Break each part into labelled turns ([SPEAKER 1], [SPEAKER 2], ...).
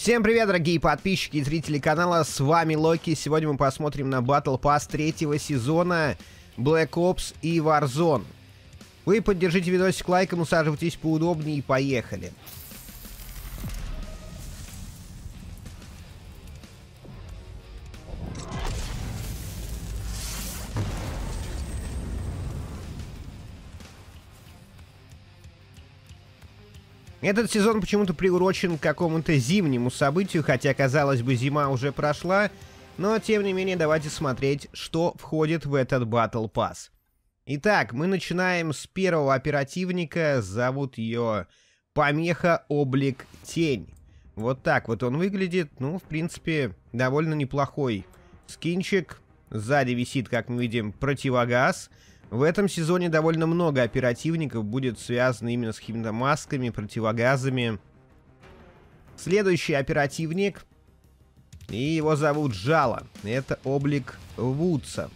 [SPEAKER 1] Всем привет, дорогие подписчики и зрители канала, с вами Локи. Сегодня мы посмотрим на Battle Pass третьего сезона Black Ops и Warzone. Вы поддержите видосик лайком, усаживайтесь поудобнее и поехали. Этот сезон почему-то приурочен к какому-то зимнему событию, хотя, казалось бы, зима уже прошла, но, тем не менее, давайте смотреть, что входит в этот Battle Pass. Итак, мы начинаем с первого оперативника, зовут ее Помеха Облик Тень. Вот так вот он выглядит, ну, в принципе, довольно неплохой скинчик. Сзади висит, как мы видим, противогаз — в этом сезоне довольно много оперативников будет связано именно с какими-то масками, противогазами. Следующий оперативник, и его зовут Жало. Это облик Вудса.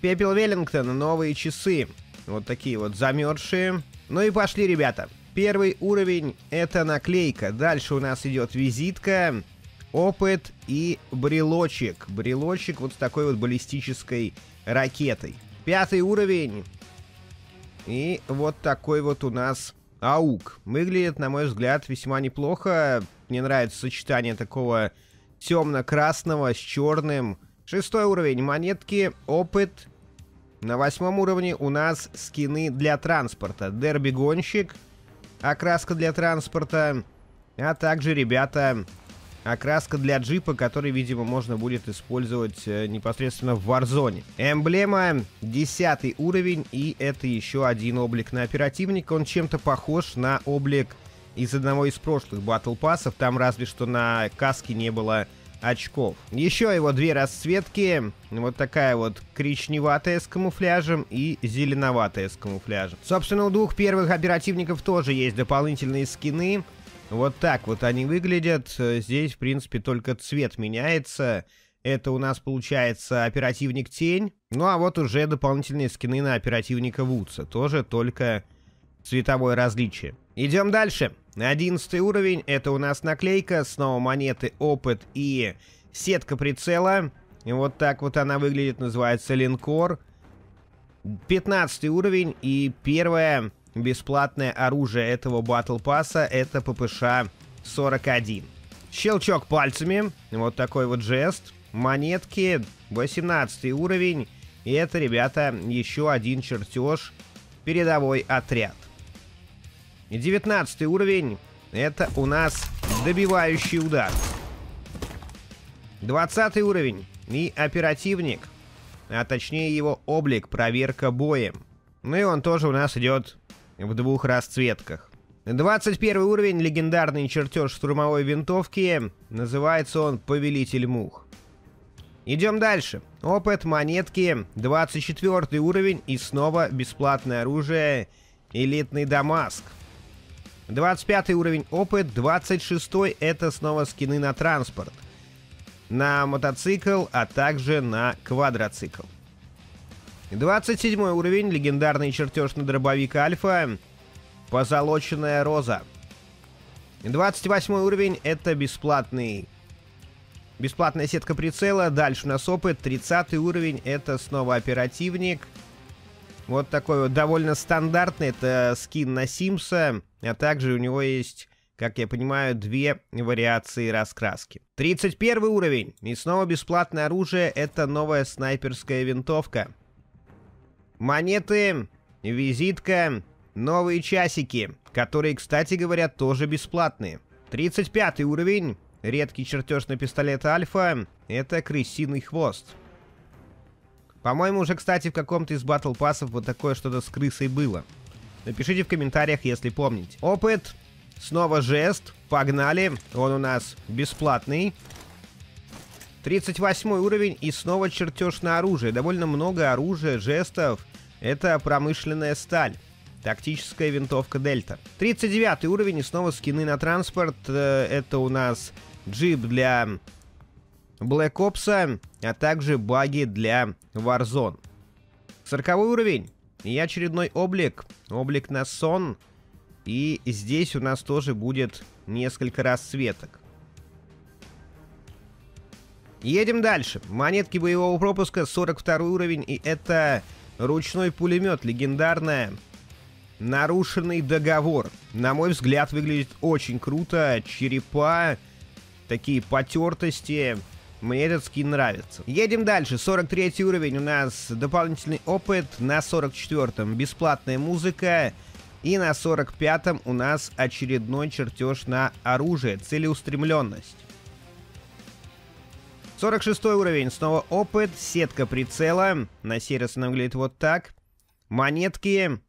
[SPEAKER 1] Пепел Веллингтона, новые часы. Вот такие вот замерзшие. Ну и пошли, ребята. Первый уровень это наклейка. Дальше у нас идет визитка, опыт и брелочек. Брелочек вот с такой вот баллистической ракетой. Пятый уровень. И вот такой вот у нас аук. Выглядит, на мой взгляд, весьма неплохо. Мне нравится сочетание такого темно-красного с черным. Шестой уровень. Монетки, опыт. На восьмом уровне у нас скины для транспорта. Дерби-гонщик, окраска для транспорта, а также, ребята, окраска для джипа, который, видимо, можно будет использовать э, непосредственно в Warzone. Эмблема 10 уровень, и это еще один облик на оперативника. Он чем-то похож на облик из одного из прошлых Battle Passов, там разве что на каске не было очков. Еще его две расцветки, вот такая вот коричневатая с камуфляжем и зеленоватая с камуфляжем. Собственно, у двух первых оперативников тоже есть дополнительные скины, вот так вот они выглядят. Здесь, в принципе, только цвет меняется. Это у нас получается оперативник Тень. Ну а вот уже дополнительные скины на оперативника Вудса. Тоже только цветовое различие. Идем дальше. Одиннадцатый уровень. Это у нас наклейка. Снова монеты, опыт и сетка прицела. И вот так вот она выглядит. Называется линкор. Пятнадцатый уровень. И первая бесплатное оружие этого батл пасса это ППШ 41. Щелчок пальцами, вот такой вот жест. Монетки, 18 уровень. И это, ребята, еще один чертеж. Передовой отряд. 19 уровень. Это у нас добивающий удар. 20 уровень. И оперативник. А точнее его облик, проверка боем. Ну и он тоже у нас идет в двух расцветках. 21 уровень, легендарный чертеж штурмовой винтовки. Называется он «Повелитель мух». Идем дальше. Опыт, монетки, 24 уровень и снова бесплатное оружие, элитный Дамаск. 25 уровень опыт, 26 это снова скины на транспорт. На мотоцикл, а также на квадроцикл. 27 уровень, легендарный чертеж на дробовик Альфа, позолоченная роза. 28 уровень, это бесплатный Бесплатная сетка прицела. Дальше у нас опыт. 30 уровень. Это снова оперативник. Вот такой вот довольно стандартный. Это скин на Симса. А также у него есть, как я понимаю, две вариации раскраски. 31 уровень. И снова бесплатное оружие. Это новая снайперская винтовка. Монеты, визитка, новые часики, которые, кстати говоря, тоже бесплатные. 35 уровень, редкий чертеж на пистолет Альфа, это крысиный хвост. По-моему, уже, кстати, в каком-то из батл пассов вот такое что-то с крысой было. Напишите в комментариях, если помните. Опыт, снова жест, погнали, он у нас бесплатный. 38 уровень и снова чертеж на оружие. Довольно много оружия, жестов. Это промышленная сталь. Тактическая винтовка Дельта. 39 уровень и снова скины на транспорт. Э, это у нас джип для Black Ops, а также баги для Warzone. 40 уровень и очередной облик. Облик на сон. И здесь у нас тоже будет несколько расцветок. Едем дальше. Монетки боевого пропуска, 42 уровень, и это ручной пулемет, легендарная. Нарушенный договор. На мой взгляд, выглядит очень круто. Черепа, такие потертости. Мне этот скин нравится. Едем дальше. 43 уровень у нас дополнительный опыт. На 44-м бесплатная музыка. И на 45-м у нас очередной чертеж на оружие. Целеустремленность. 46 уровень. Снова опыт. Сетка прицела. На сей раз она выглядит вот так. Монетки.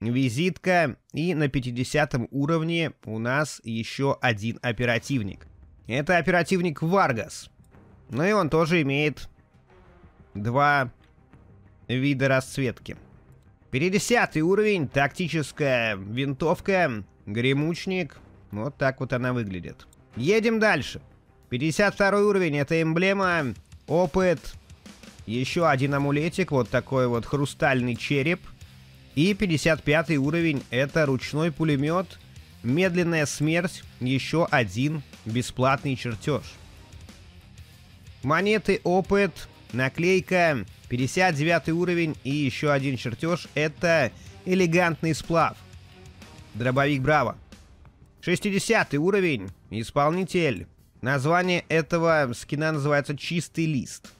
[SPEAKER 1] Визитка. И на 50 уровне у нас еще один оперативник. Это оперативник Варгас. Ну и он тоже имеет два вида расцветки. 50 уровень, тактическая винтовка, гремучник. Вот так вот она выглядит. Едем дальше. 52 уровень, это эмблема, опыт, еще один амулетик, вот такой вот хрустальный череп. И 55 уровень, это ручной пулемет, медленная смерть, еще один бесплатный чертеж. Монеты, опыт, наклейка, 59 уровень и еще один чертеж. Это элегантный сплав. Дробовик Браво. 60 уровень, исполнитель. Название этого скина называется «Чистый лист».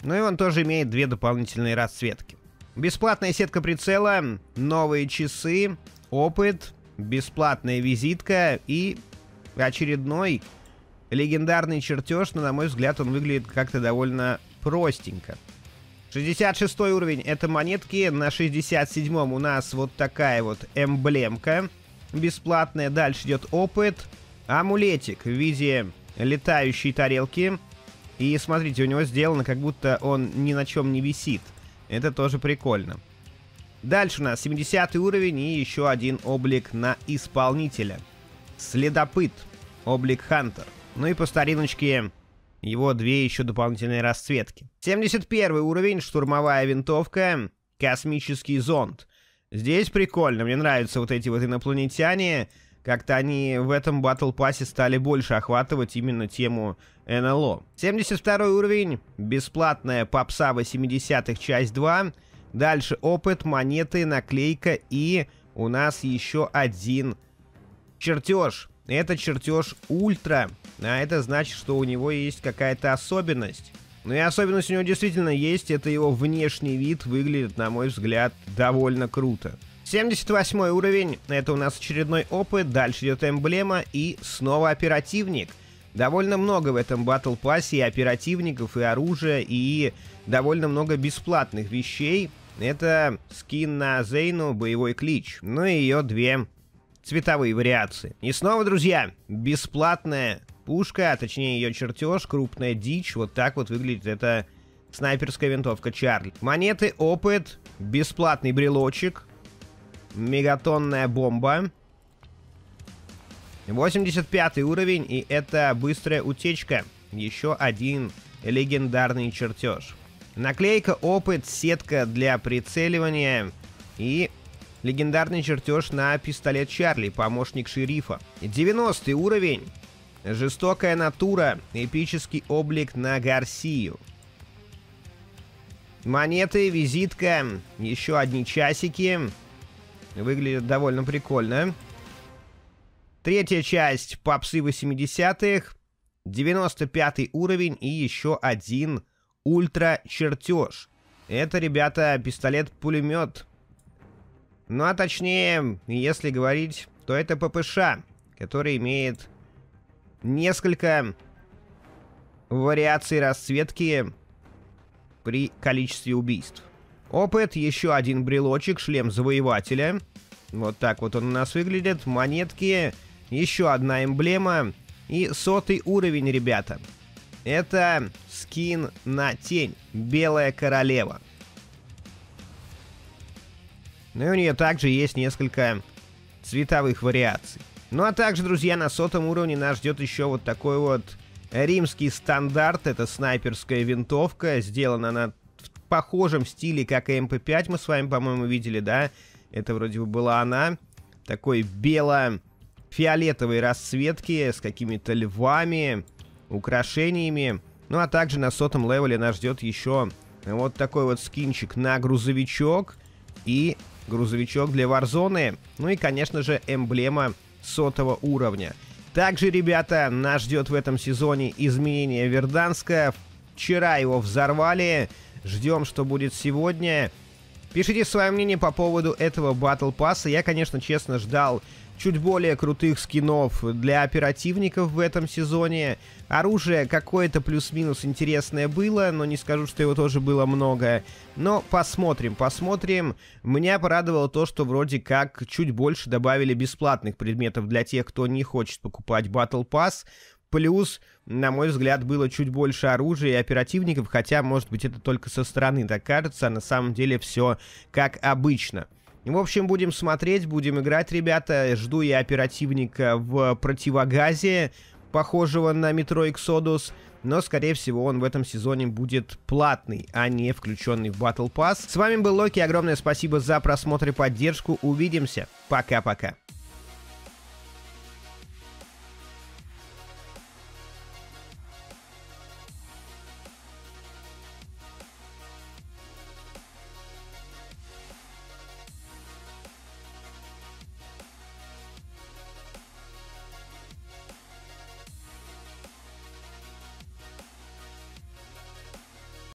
[SPEAKER 1] Ну и он тоже имеет две дополнительные расцветки. Бесплатная сетка прицела, новые часы, опыт, бесплатная визитка и очередной легендарный чертеж, но, на мой взгляд, он выглядит как-то довольно простенько. 66 уровень — это монетки. На 67-м у нас вот такая вот эмблемка бесплатная. Дальше идет опыт. Амулетик в виде летающей тарелки. И смотрите, у него сделано, как будто он ни на чем не висит. Это тоже прикольно. Дальше у нас 70 уровень и еще один облик на исполнителя. Следопыт. Облик Хантер. Ну и по стариночке его две еще дополнительные расцветки. 71 уровень, штурмовая винтовка, космический зонд. Здесь прикольно, мне нравятся вот эти вот инопланетяне. Как-то они в этом батл пассе стали больше охватывать именно тему НЛО. 72 уровень, бесплатная попса 80-х, часть 2. Дальше опыт, монеты, наклейка и у нас еще один чертеж. Это чертеж ультра. А это значит, что у него есть какая-то особенность. Ну и особенность у него действительно есть. Это его внешний вид выглядит, на мой взгляд, довольно круто. 78 уровень. Это у нас очередной опыт. Дальше идет эмблема и снова оперативник. Довольно много в этом батл пассе и оперативников, и оружия, и довольно много бесплатных вещей. Это скин на Зейну, боевой клич. Ну и ее две цветовые вариации. И снова, друзья, бесплатная пушка, а точнее ее чертеж, крупная дичь. Вот так вот выглядит эта снайперская винтовка Чарли. Монеты, опыт, бесплатный брелочек, мегатонная бомба. 85 уровень, и это быстрая утечка. Еще один легендарный чертеж. Наклейка, опыт, сетка для прицеливания и Легендарный чертеж на пистолет Чарли, помощник шерифа. 90 уровень. Жестокая натура, эпический облик на Гарсию. Монеты, визитка, еще одни часики. Выглядит довольно прикольно. Третья часть попсы 80-х. 95 уровень и еще один ультра-чертеж. Это, ребята, пистолет-пулемет ну а точнее, если говорить, то это ППШ, который имеет несколько вариаций расцветки при количестве убийств. Опыт, еще один брелочек, шлем завоевателя. Вот так вот он у нас выглядит. Монетки, еще одна эмблема и сотый уровень, ребята. Это скин на тень. Белая королева. Ну и у нее также есть несколько цветовых вариаций. Ну а также, друзья, на сотом уровне нас ждет еще вот такой вот римский стандарт. Это снайперская винтовка. Сделана она похожем стиле, как и МП-5 мы с вами, по-моему, видели, да? Это вроде бы была она. такой бело-фиолетовой расцветки с какими-то львами, украшениями. Ну а также на сотом левеле нас ждет еще вот такой вот скинчик на грузовичок и грузовичок для Warzone. Ну и, конечно же, эмблема сотого уровня. Также, ребята, нас ждет в этом сезоне изменение Верданска. Вчера его взорвали. Ждем, что будет сегодня. Пишите свое мнение по поводу этого Battle Pass. Я, конечно, честно ждал чуть более крутых скинов для оперативников в этом сезоне. Оружие какое-то плюс-минус интересное было, но не скажу, что его тоже было много. Но посмотрим, посмотрим. Меня порадовало то, что вроде как чуть больше добавили бесплатных предметов для тех, кто не хочет покупать Battle Pass. Плюс, на мой взгляд, было чуть больше оружия и оперативников, хотя, может быть, это только со стороны так кажется, а на самом деле все как обычно. В общем, будем смотреть, будем играть, ребята. Жду я оперативника в противогазе, похожего на метро Exodus. Но, скорее всего, он в этом сезоне будет платный, а не включенный в Battle Pass. С вами был Локи, огромное спасибо за просмотр и поддержку. Увидимся. Пока-пока.